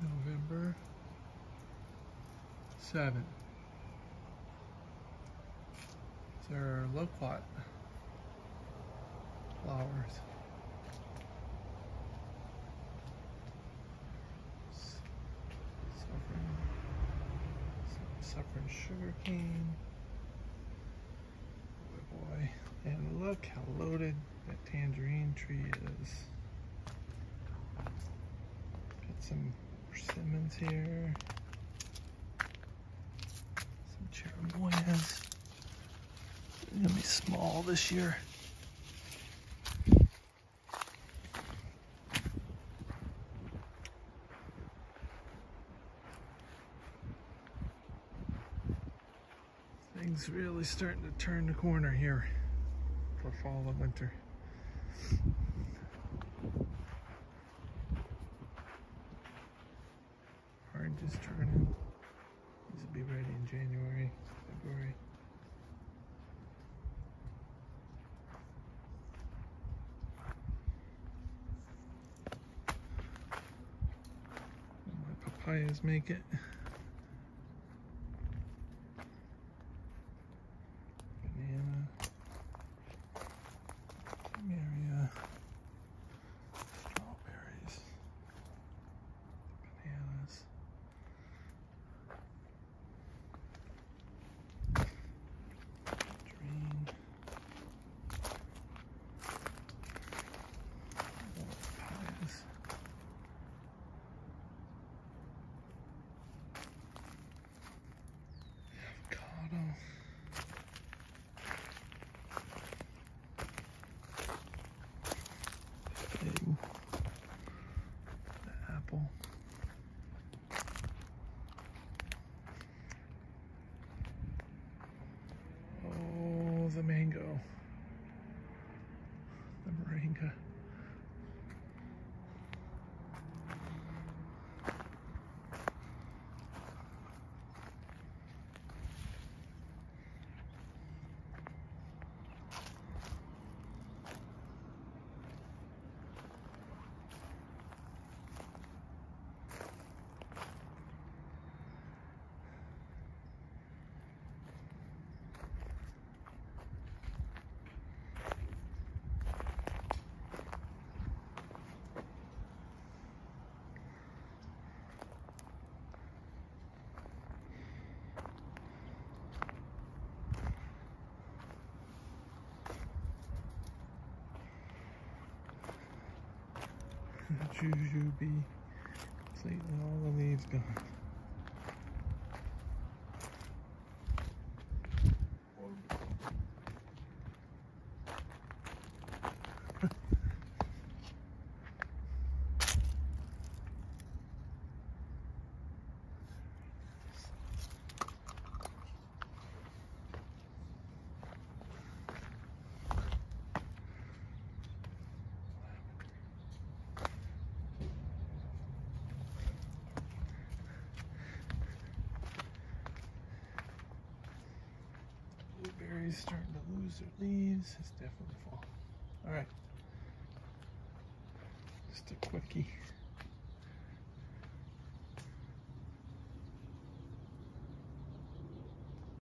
November 7. These are loquat flowers. Suffering, suffering sugar cane. Boy, oh boy. And look how loaded that tangerine tree is. Got some persimmons here. Some cherimoyas. They're gonna be small this year. Things really starting to turn the corner here for fall and winter. Is turning. These will be ready in January, February. My papayas make it. Mango. The moringa. Jujube. Completely all the leaves gone. Blueberries starting to lose their leaves. It's definitely fall. All right. Just a quickie.